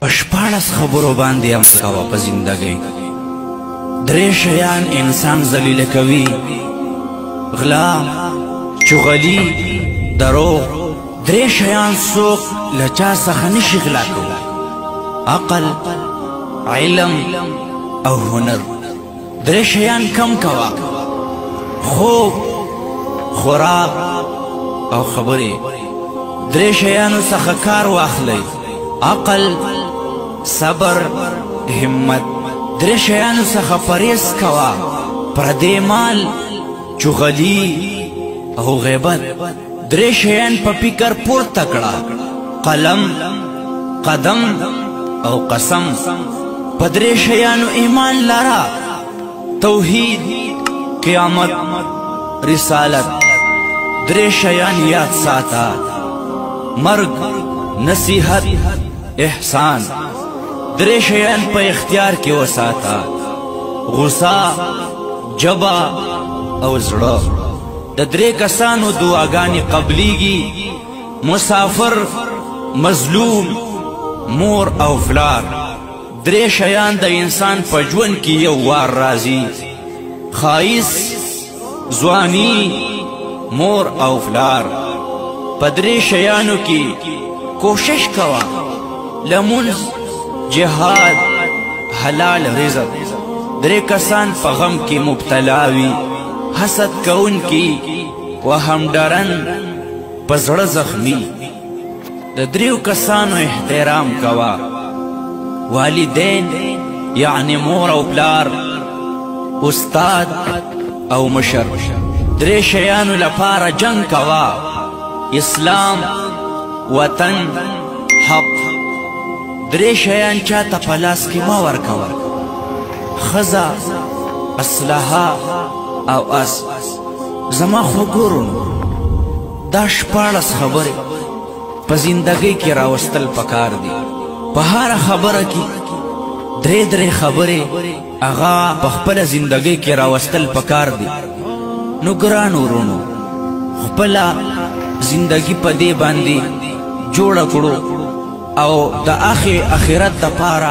په شپاړس خبرو باندې عمل کوه په زندګۍ درې شیان انسان ذلیله کوي غلا چغلي دروغ درې شیان څوک له چا څخه نشي غلا کولی عقل علم او هنر درې شیان کم کوا خوب خوراک او خبرې درې شیانو څخه کار واخلئ عقل صبر همت درې شیانو څخه پرهیز کوه پردی مال چغلي او غیبت درې شیان په فکر پورته کړه قلم قدم او قسم په درې شیانو ایمان لرا توحید قیامت رسالت درې شیان یاد ساته مرګ نصیحت احسان درې شیان په اختیار کې وساته غصه جبا او زړه د درې کسانو دعاګانې قبليږي مسافر مظلوم مور او فلار درې شیان د انسان په ژوند کې یو وار راځي خایس ځواني مور او فلار په درې شیانو کې کوشش کوه لمونځ جهاد حلال رزق درې کسان په غم کې مبتلا وي حسد کون کی و هم ډرن پزړه زخمی د دریو کسانو احترام کوا والدین یعنی مور او پلار استاد او مشر درې شیانو لپاره جنگ کوا اسلام وطن حق درې شیان چاته په لاس کې مه ورکوه خزا اسلحه او اس زما خو ګورون دا شپاړس خبرې په زندګۍ کې راوستل پکار دي په هر خبره کې درې درې خبرې هغه په خپل زندګۍ کې راوستل پکار دي نو ګران ورونو خپل زندگی په دې باندې جوړ کړو او د اخر اخرت لپاره